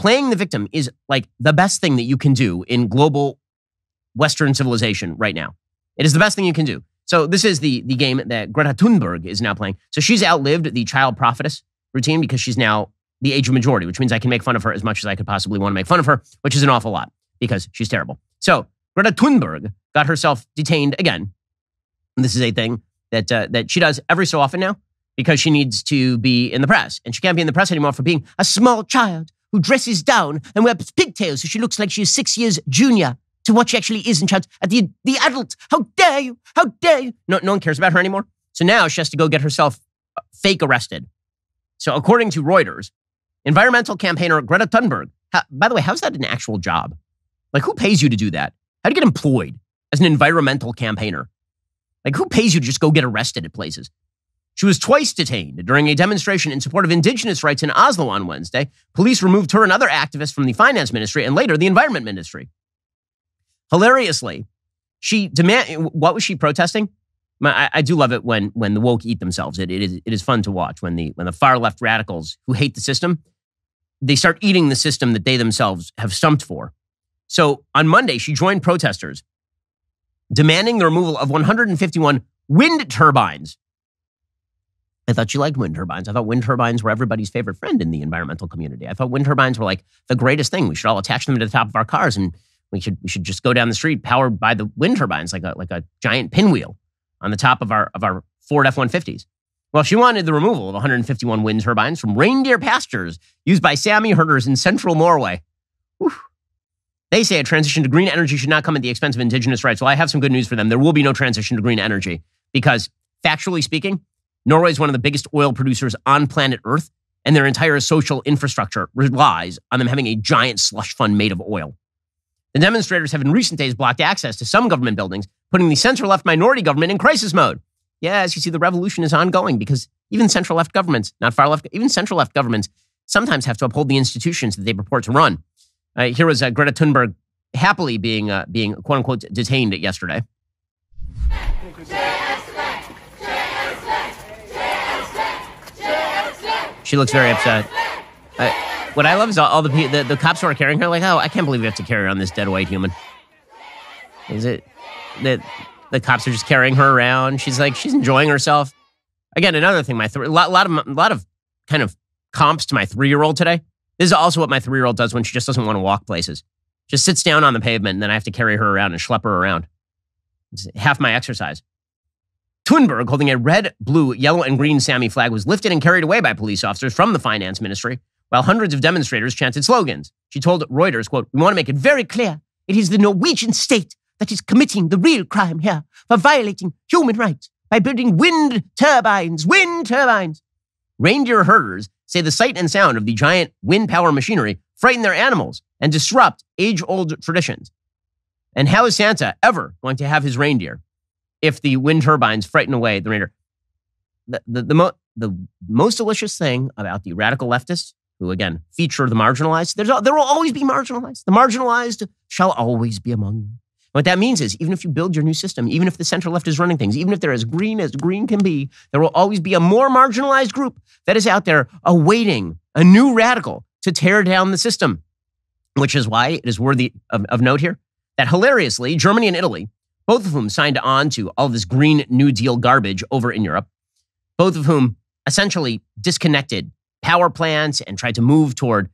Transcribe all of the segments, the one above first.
playing the victim is like the best thing that you can do in global Western civilization right now. It is the best thing you can do. So this is the the game that Greta Thunberg is now playing. So she's outlived the child prophetess routine because she's now the age of majority, which means I can make fun of her as much as I could possibly want to make fun of her, which is an awful lot because she's terrible. So Greta Thunberg got herself detained again. And this is a thing that uh, that she does every so often now because she needs to be in the press, and she can't be in the press anymore for being a small child who dresses down and wears pigtails so she looks like she is six years junior to what she actually is and shouts at the, the adults, How dare you? How dare you? No, no one cares about her anymore. So now she has to go get herself uh, fake arrested. So, according to Reuters, environmental campaigner Greta Thunberg, how, by the way, how's that an actual job? Like, who pays you to do that? How do you get employed as an environmental campaigner? Like, who pays you to just go get arrested at places? She was twice detained during a demonstration in support of indigenous rights in Oslo on Wednesday. Police removed her and other activists from the finance ministry and later the environment ministry. Hilariously, she demand what was she protesting? I, I, do love it when when the woke eat themselves. It, it is it is fun to watch when the when the far left radicals who hate the system they start eating the system that they themselves have stumped for. So on Monday, she joined protesters demanding the removal of 151 wind turbines. I thought she liked wind turbines. I thought wind turbines were everybody's favorite friend in the environmental community. I thought wind turbines were like the greatest thing. We should all attach them to the top of our cars and we should we should just go down the street powered by the wind turbines like a like a giant pinwheel on the top of our of our Ford F-150s. Well, she wanted the removal of 151 wind turbines from reindeer pastures used by Sami herders in central Norway. Whew. They say a transition to green energy should not come at the expense of indigenous rights. Well, I have some good news for them. There will be no transition to green energy because, factually speaking, Norway is one of the biggest oil producers on planet Earth, and their entire social infrastructure relies on them having a giant slush fund made of oil. The demonstrators have in recent days blocked access to some government buildings, putting the center left minority government in crisis mode. Yeah, as you see, the revolution is ongoing because even center left governments, not far left, even central left governments sometimes have to uphold the institutions that they purport to run. Uh, here was uh, Greta Thunberg happily being, uh, being quote unquote detained yesterday. She looks very upset. Uh, what I love is all, all the, the the cops who are carrying her, like, oh, I can't believe we have to carry on this dead white human. Is it that the cops are just carrying her around? She's like, she's enjoying herself. Again, another thing, my th- a lot, lot of a lot of kind of comps to my three year old today. This is also what my three year old does when she just doesn't want to walk places. Just sits down on the pavement, and then I have to carry her around and schlep her around. It's half my exercise. Thunberg, holding a red, blue, yellow, and green Sami flag, was lifted and carried away by police officers from the finance ministry while hundreds of demonstrators chanted slogans. She told Reuters, quote, We want to make it very clear it is the Norwegian state that is committing the real crime here for violating human rights by building wind turbines, wind turbines. Reindeer herders say the sight and sound of the giant wind power machinery frighten their animals and disrupt age old traditions. And how is Santa ever going to have his reindeer if the wind turbines frighten away the reindeer? The, the, the, mo- the most delicious thing about the radical leftists who again feature the marginalized. There's, there will always be marginalized. The marginalized shall always be among you. What that means is, even if you build your new system, even if the center left is running things, even if they're as green as green can be, there will always be a more marginalized group that is out there awaiting a new radical to tear down the system. Which is why it is worthy of, of note here that hilariously, Germany and Italy, both of whom signed on to all this Green New Deal garbage over in Europe, both of whom essentially disconnected power plants and tried to move toward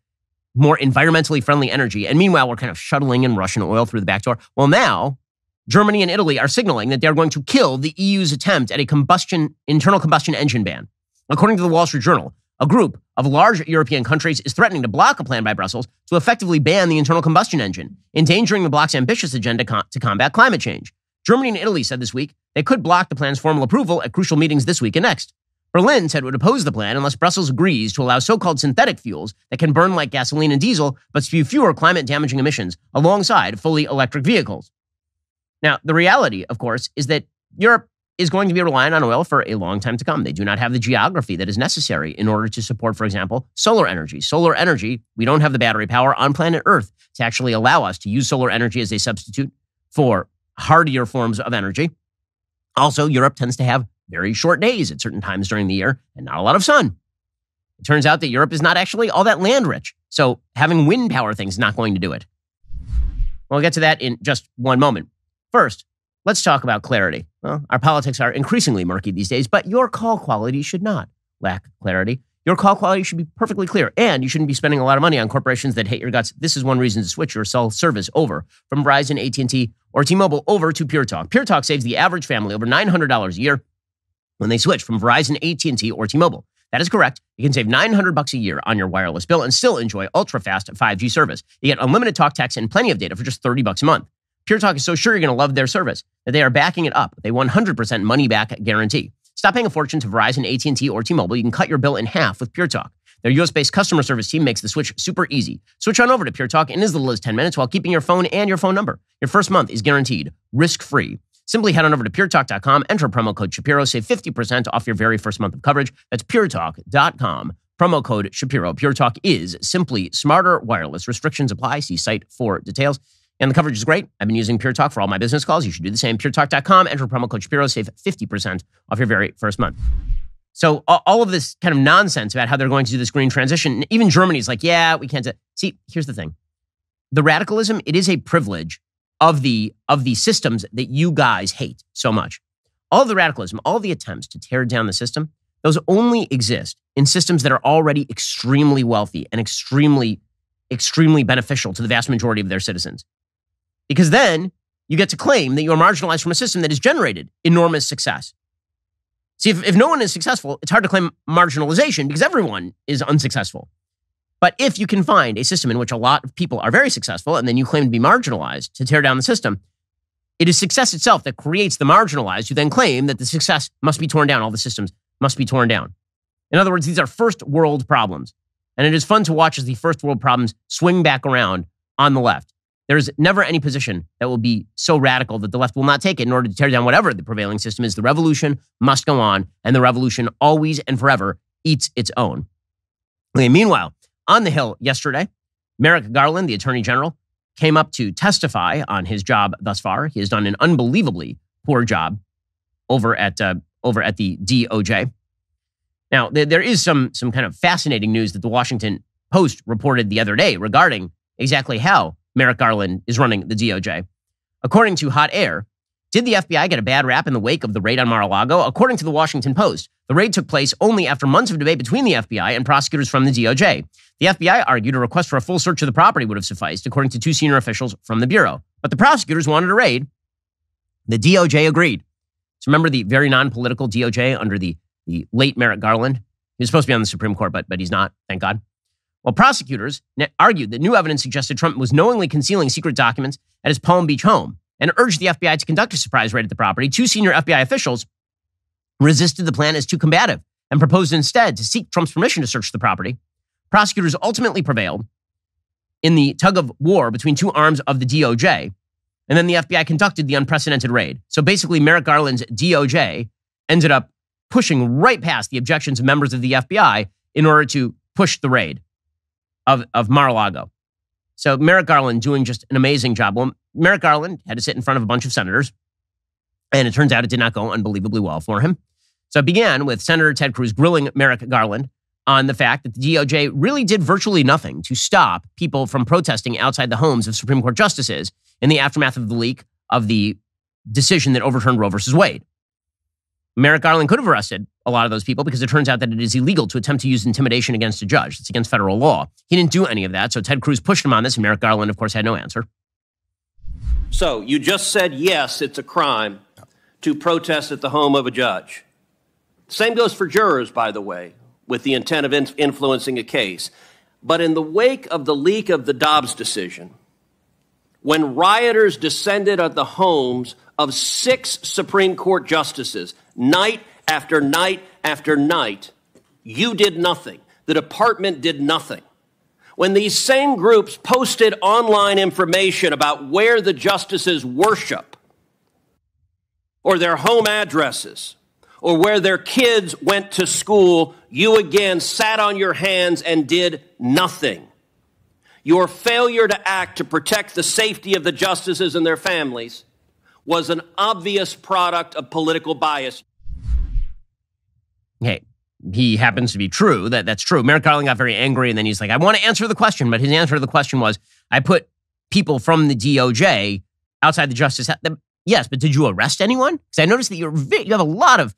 more environmentally friendly energy. And meanwhile, we're kind of shuttling in Russian oil through the back door. Well, now Germany and Italy are signaling that they're going to kill the EU's attempt at a combustion, internal combustion engine ban. According to the Wall Street Journal, a group of large European countries is threatening to block a plan by Brussels to effectively ban the internal combustion engine, endangering the bloc's ambitious agenda to combat climate change. Germany and Italy said this week they could block the plan's formal approval at crucial meetings this week and next. Berlin said it would oppose the plan unless Brussels agrees to allow so called synthetic fuels that can burn like gasoline and diesel but spew fewer climate damaging emissions alongside fully electric vehicles. Now, the reality, of course, is that Europe is going to be relying on oil for a long time to come. They do not have the geography that is necessary in order to support, for example, solar energy. Solar energy, we don't have the battery power on planet Earth to actually allow us to use solar energy as a substitute for hardier forms of energy. Also, Europe tends to have very short days at certain times during the year and not a lot of sun. It turns out that Europe is not actually all that land rich. So having wind power things not going to do it. We'll get to that in just one moment. First, let's talk about clarity. Well, our politics are increasingly murky these days, but your call quality should not lack clarity. Your call quality should be perfectly clear, and you shouldn't be spending a lot of money on corporations that hate your guts. This is one reason to switch your cell service over from Verizon, AT&T, or T-Mobile over to Pure Talk. Pure Talk saves the average family over $900 a year when they switch from Verizon, AT&T, or T-Mobile. That is correct. You can save 900 bucks a year on your wireless bill and still enjoy ultra-fast 5G service. You get unlimited talk, text, and plenty of data for just 30 bucks a month. Pure Talk is so sure you're going to love their service that they are backing it up. They 100% money back guarantee. Stop paying a fortune to Verizon, AT&T, or T-Mobile. You can cut your bill in half with Pure Talk. Their US-based customer service team makes the switch super easy. Switch on over to Pure Talk in as little as 10 minutes while keeping your phone and your phone number. Your first month is guaranteed risk-free. Simply head on over to puretalk.com, enter promo code Shapiro, save 50% off your very first month of coverage. That's puretalk.com. Promo code Shapiro. Pure Talk is simply smarter wireless. Restrictions apply. See site for details. And the coverage is great. I've been using Pure Talk for all my business calls. You should do the same. PureTalk.com, enter promo code Shapiro, save 50% off your very first month. So all of this kind of nonsense about how they're going to do this green transition, even Germany's like, yeah, we can't. See, here's the thing: the radicalism. It is a privilege of the of the systems that you guys hate so much. All the radicalism, all the attempts to tear down the system, those only exist in systems that are already extremely wealthy and extremely, extremely beneficial to the vast majority of their citizens. Because then you get to claim that you are marginalized from a system that has generated enormous success. See, if, if no one is successful, it's hard to claim marginalization because everyone is unsuccessful. But if you can find a system in which a lot of people are very successful and then you claim to be marginalized to tear down the system, it is success itself that creates the marginalized who then claim that the success must be torn down. All the systems must be torn down. In other words, these are first world problems. And it is fun to watch as the first world problems swing back around on the left. There's never any position that will be so radical that the left will not take it in order to tear down whatever the prevailing system is. The revolution must go on, and the revolution always and forever eats its own. Okay, meanwhile, on the Hill yesterday, Merrick Garland, the Attorney General, came up to testify on his job thus far. He has done an unbelievably poor job over at uh, over at the DOJ. Now, th- there is some some kind of fascinating news that the Washington Post reported the other day regarding exactly how Merrick Garland is running the DOJ. According to Hot Air, did the FBI get a bad rap in the wake of the raid on Mar a Lago? According to the Washington Post, the raid took place only after months of debate between the FBI and prosecutors from the DOJ. The FBI argued a request for a full search of the property would have sufficed, according to two senior officials from the Bureau. But the prosecutors wanted a raid. The DOJ agreed. So remember the very non political DOJ under the, the late Merrick Garland? He was supposed to be on the Supreme Court, but, but he's not, thank God. Well, prosecutors argued that new evidence suggested Trump was knowingly concealing secret documents at his Palm Beach home and urged the FBI to conduct a surprise raid at the property. Two senior FBI officials resisted the plan as too combative and proposed instead to seek Trump's permission to search the property. Prosecutors ultimately prevailed in the tug of war between two arms of the DOJ, and then the FBI conducted the unprecedented raid. So basically, Merrick Garland's DOJ ended up pushing right past the objections of members of the FBI in order to push the raid of, of Mar-a-Lago. So Merrick Garland doing just an amazing job. Well, Merrick Garland had to sit in front of a bunch of senators, and it turns out it did not go unbelievably well for him. So it began with Senator Ted Cruz grilling Merrick Garland on the fact that the DOJ really did virtually nothing to stop people from protesting outside the homes of Supreme Court justices in the aftermath of the leak of the decision that overturned Roe versus Wade. Merrick Garland could have arrested a lot of those people because it turns out that it is illegal to attempt to use intimidation against a judge. It's against federal law. He didn't do any of that. So Ted Cruz pushed him on this, and Merrick Garland, of course, had no answer. So you just said, yes, it's a crime to protest at the home of a judge. Same goes for jurors, by the way, with the intent of influencing a case. But in the wake of the leak of the Dobbs decision, when rioters descended on the homes of six Supreme Court justices, night after night after night, you did nothing. The department did nothing. When these same groups posted online information about where the justices worship, or their home addresses, or where their kids went to school, you again sat on your hands and did nothing. Your failure to act to protect the safety of the justices and their families was an obvious product of political bias. Okay, he happens to be true. That that's true. Merrick Garland got very angry, and then he's like, "I want to answer the question," but his answer to the question was, "I put people from the DOJ outside the Justice." Yes, but did you arrest anyone? Because I noticed that you're you have a lot of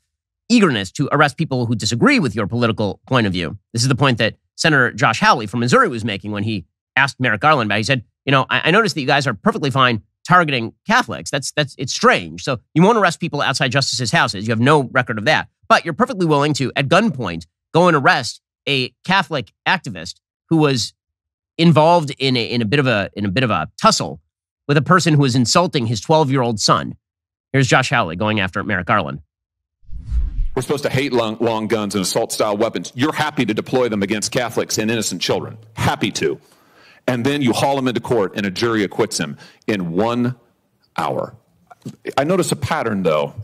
eagerness to arrest people who disagree with your political point of view. This is the point that Senator Josh Hawley from Missouri was making when he asked Merrick Garland about. It. He said, "You know, I, I noticed that you guys are perfectly fine targeting Catholics. That's that's it's strange. So you won't arrest people outside justices' houses. You have no record of that, but you're perfectly willing to, at gunpoint, go and arrest a Catholic activist who was involved in a, in a bit of a in a bit of a tussle with a person who was insulting his 12 year old son. Here's Josh Hawley going after Merrick Garland. We're supposed to hate long, long guns and assault style weapons. You're happy to deploy them against Catholics and innocent children. Happy to and then you haul him into court and a jury acquits him in one hour. I notice a pattern, though.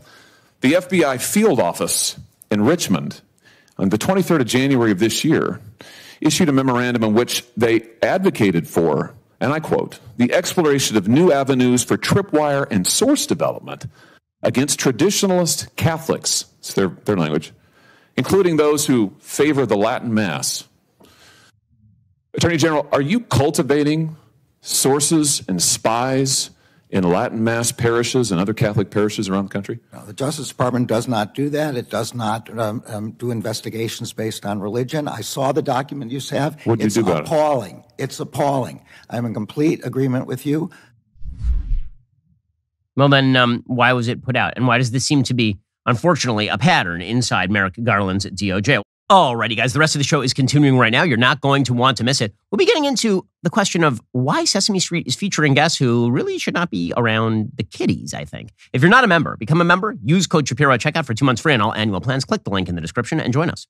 The FBI field office in Richmond on the 23rd of January of this year issued a memorandum in which they advocated for, and I quote, the exploration of new avenues for tripwire and source development against traditionalist Catholics, it's their, their language, including those who favor the Latin Mass. Attorney General, are you cultivating sources and spies in Latin Mass parishes and other Catholic parishes around the country? No, the Justice Department does not do that. It does not um, um, do investigations based on religion. I saw the document you have. What did it's you do about appalling. it? It's appalling. I'm in complete agreement with you. Well, then, um, why was it put out? And why does this seem to be, unfortunately, a pattern inside Merrick Garland's DOJ? Alrighty, guys, the rest of the show is continuing right now. You're not going to want to miss it. We'll be getting into the question of why Sesame Street is featuring guests who really should not be around the kiddies, I think. If you're not a member, become a member, use code Shapiro at checkout for two months free on all annual plans. Click the link in the description and join us.